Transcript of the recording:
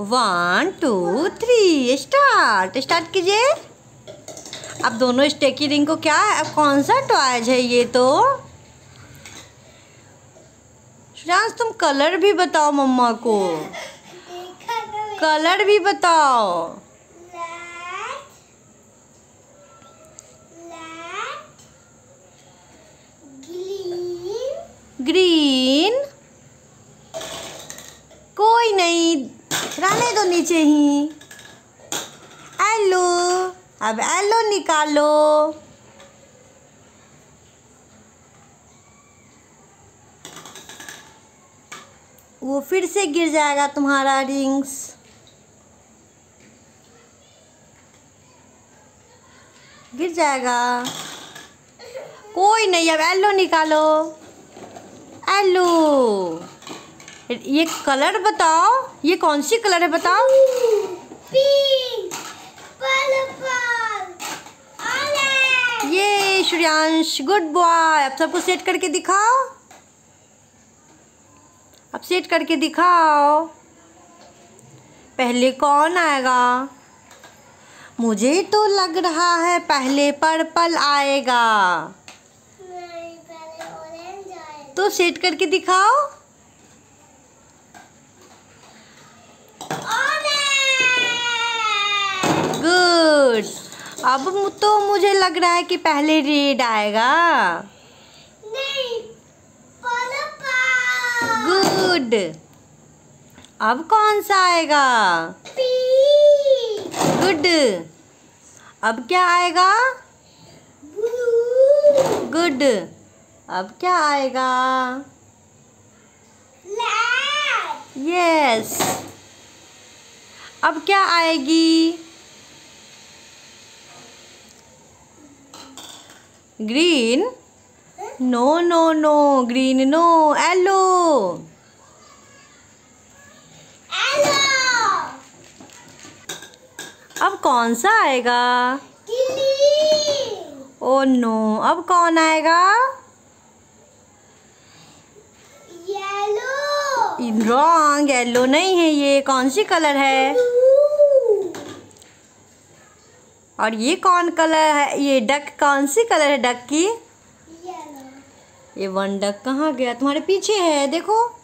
One two three start start कीजिए। अब दोनों स्टेकी रिंग को क्या है? अब कौन सा टॉयज है ये तो? श्रेयांश तुम कलर भी बताओ मम्मा को। कलर भी बताओ ग्रीन कोई नहीं रहने दो नीचे ही। एलो अब एलो निकालो। वो फिर से गिर जाएगा तुम्हारा रिंग्स गिर जाएगा। कोई नहीं, अब एलो निकालो। एलो ये कलर बताओ ये कौन सी कलर है बताओ? ये श्रेयांश गुड बॉय अब सबको सेट करके दिखाओ। अब सेट करके दिखाओ। पहले कौन आएगा? मुझे तो लग रहा है पहले पर्पल आएगा। तो सेट करके दिखाओ। अब तो मुझे लग रहा है कि पहले रेड आएगा। गुड अब कौन सा आएगा? गुड अब क्या आएगा? गुड अब क्या आएगा? Yes yes. अब क्या आएगी? Green no no no green no yellow अब कौन सा आएगा? Oh no no. अब कौन आएगा? रॉन्ग येलो नहीं है ये. कौन सी कलर है? और ये कौन कलर है? ये डक कौन सी कलर है डक की? ये वन डक कहाँ गया? तुम्हारे पीछे है देखो।